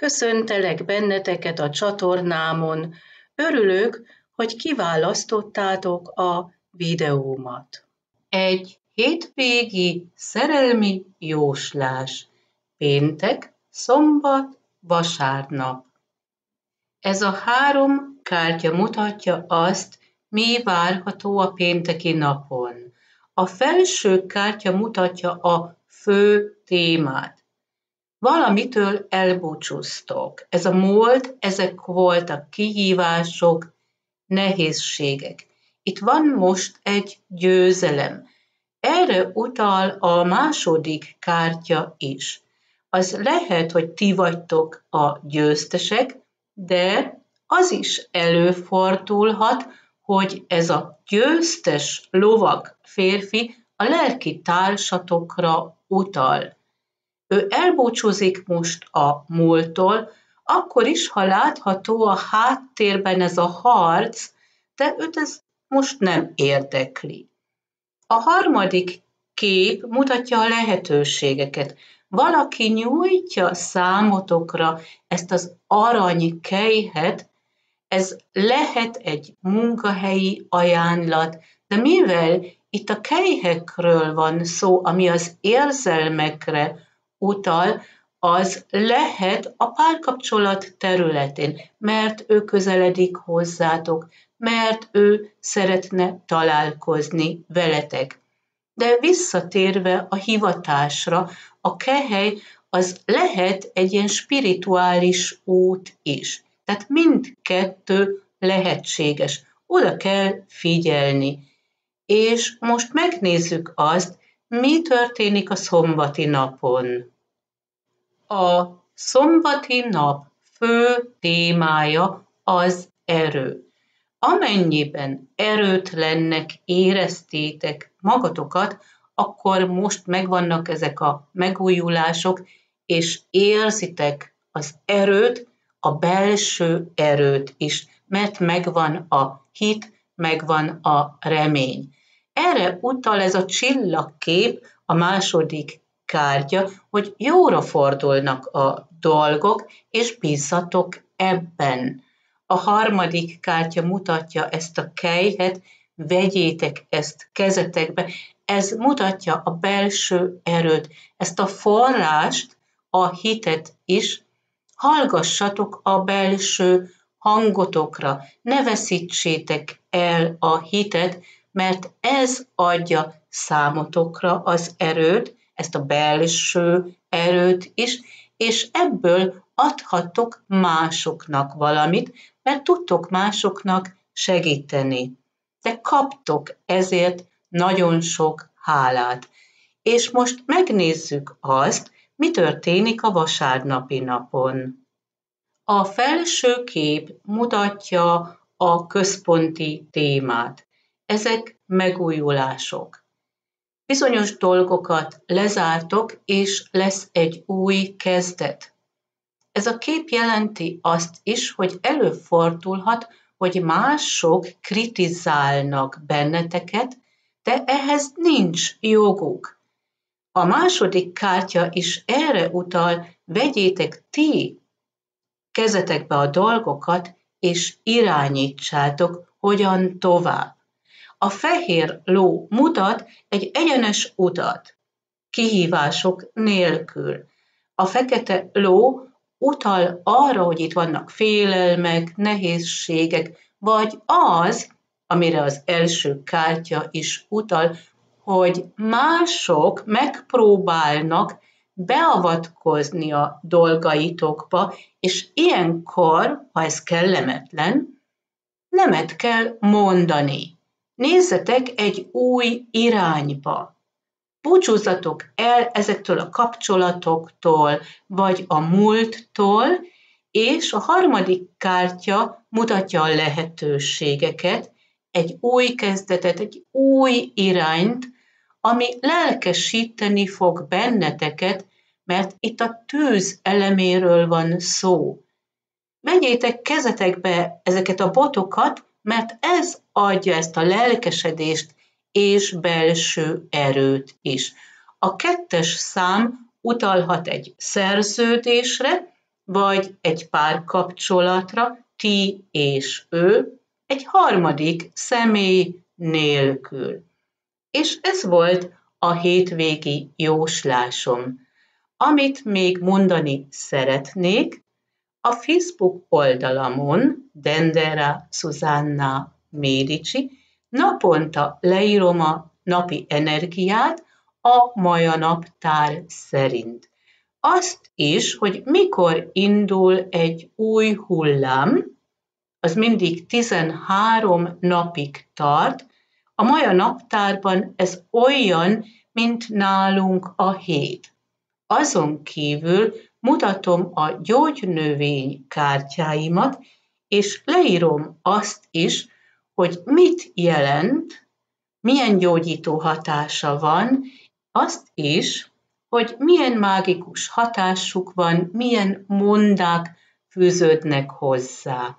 Köszöntelek benneteket a csatornámon. Örülök, hogy kiválasztottátok a videómat. Egy hétvégi szerelmi jóslás. Péntek, szombat, vasárnap. Ez a három kártya mutatja azt, mi várható a pénteki napon. A felső kártya mutatja a fő témát valamitől elbúcsúztok. Ez a múlt, ezek voltak kihívások, nehézségek. Itt van most egy győzelem. Erre utal a második kártya is. Az lehet, hogy ti vagytok a győztesek, de az is előfordulhat, hogy ez a győztes lovag férfi a lelki társatokra utal ő elbúcsúzik most a múltól, akkor is, ha látható a háttérben ez a harc, de őt ez most nem érdekli. A harmadik kép mutatja a lehetőségeket. Valaki nyújtja számotokra ezt az arany kejhet, ez lehet egy munkahelyi ajánlat, de mivel itt a kejhekről van szó, ami az érzelmekre, utal, az lehet a párkapcsolat területén, mert ő közeledik hozzátok, mert ő szeretne találkozni veletek. De visszatérve a hivatásra, a kehely az lehet egy ilyen spirituális út is. Tehát mindkettő lehetséges. Oda kell figyelni. És most megnézzük azt, mi történik a szombati napon? A szombati nap fő témája az erő. Amennyiben erőtlennek éreztétek magatokat, akkor most megvannak ezek a megújulások, és érzitek az erőt, a belső erőt is, mert megvan a hit, megvan a remény. Erre utal ez a csillagkép, a második kártya, hogy jóra fordulnak a dolgok, és bízzatok ebben. A harmadik kártya mutatja ezt a kejhet, vegyétek ezt kezetekbe. Ez mutatja a belső erőt, ezt a forrást, a hitet is. Hallgassatok a belső hangotokra, ne veszítsétek el a hitet, mert ez adja számotokra az erőt, ezt a belső erőt is, és ebből adhattok másoknak valamit, mert tudtok másoknak segíteni. De kaptok ezért nagyon sok hálát. És most megnézzük azt, mi történik a vasárnapi napon. A felső kép mutatja a központi témát. Ezek megújulások. Bizonyos dolgokat lezártok, és lesz egy új kezdet. Ez a kép jelenti azt is, hogy előfordulhat, hogy mások kritizálnak benneteket, de ehhez nincs joguk. A második kártya is erre utal, vegyétek ti kezetekbe a dolgokat, és irányítsátok, hogyan tovább. A fehér ló mutat egy egyenes utat, kihívások nélkül. A fekete ló utal arra, hogy itt vannak félelmek, nehézségek, vagy az, amire az első kártya is utal, hogy mások megpróbálnak beavatkozni a dolgaitokba, és ilyenkor, ha ez kellemetlen, nemet kell mondani. Nézzetek egy új irányba. Búcsúzzatok el ezektől a kapcsolatoktól, vagy a múlttól, és a harmadik kártya mutatja a lehetőségeket, egy új kezdetet, egy új irányt, ami lelkesíteni fog benneteket, mert itt a tűz eleméről van szó. Vegyétek kezetekbe ezeket a botokat, mert ez adja ezt a lelkesedést és belső erőt is. A kettes szám utalhat egy szerződésre, vagy egy párkapcsolatra, ti és ő, egy harmadik személy nélkül. És ez volt a hétvégi jóslásom. Amit még mondani szeretnék, a Facebook oldalamon Dendera Susanna Médici naponta leírom a napi energiát a Maja naptár szerint. Azt is, hogy mikor indul egy új hullám, az mindig 13 napig tart, a Maja naptárban ez olyan, mint nálunk a hét. Azon kívül mutatom a gyógynövény kártyáimat, és leírom azt is, hogy mit jelent, milyen gyógyító hatása van, azt is, hogy milyen mágikus hatásuk van, milyen mondák fűződnek hozzá.